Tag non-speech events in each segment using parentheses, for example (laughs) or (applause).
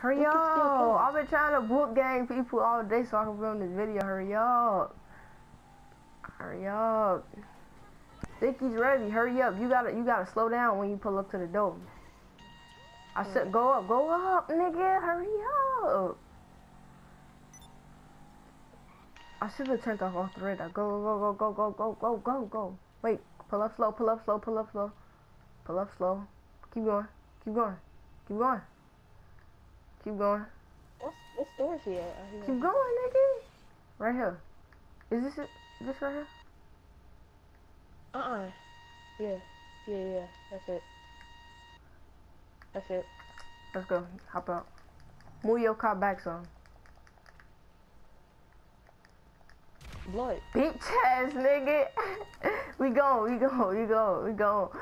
Hurry We can still up! I've been trying to whoop gang people all day so I can film this video. Hurry up! Hurry up! Think he's ready. Hurry up! You gotta you gotta slow down when you pull up to the door. I said go up, go up, nigga. Hurry up! I should have turned off the radar. Go go go go go go go go go. Wait, pull up slow, pull up slow, pull up slow, pull up slow. Keep going, keep going, keep going. Keep going. What's, what store is he at? Keep going, nigga. Right here. Is this it? This right here? Uh-uh. Yeah. Yeah, yeah. That's it. That's it. Let's go. Hop out. Move your car back some. Blood. Bitch ass nigga. (laughs) we go, we go, we go, we go.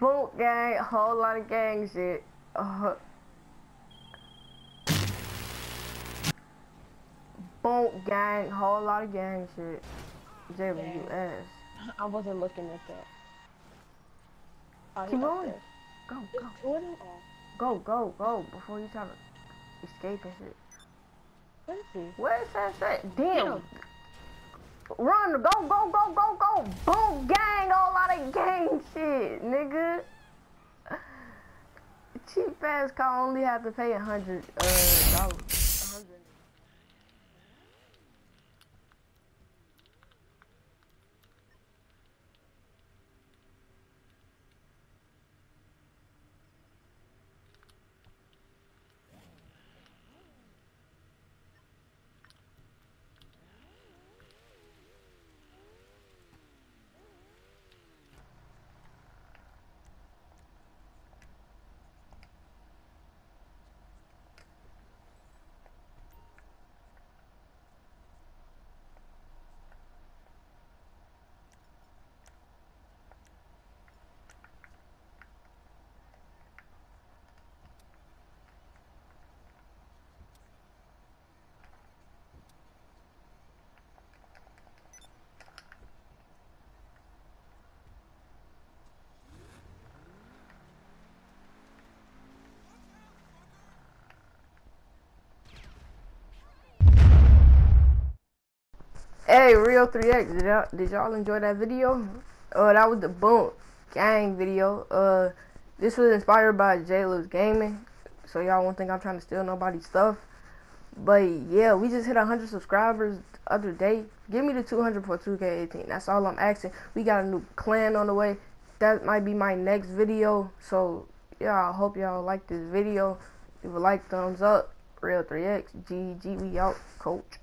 Boonk gang, whole lot of gang shit. Uh, boonk gang, whole lot of gang shit. Ass. I wasn't looking at that. Oh, Keep going. Go, go, two of them? Go, go, go. Before you try to escape and shit. where is he? Where's that shit? Damn. Run, go, go, go, go, go. Boonk, gang, all lot of gang shit, nigga. Cheap ass car only have to pay a hundred uh dollars. A hundred. Hey, Riooo 3X, did y'all enjoy that video? Uh, that was the Boonk Gang video. Uh, this was inspired by Jayla's Gaming, so y'all won't think I'm trying to steal nobody's stuff. But yeah, we just hit 100 subscribers the other day. Give me the 200 for 2K18. That's all I'm asking. We got a new clan on the way. That might be my next video. So yeah, I hope y'all like this video. Leave a like, thumbs up. Riooo 3X, GG, we out, coach.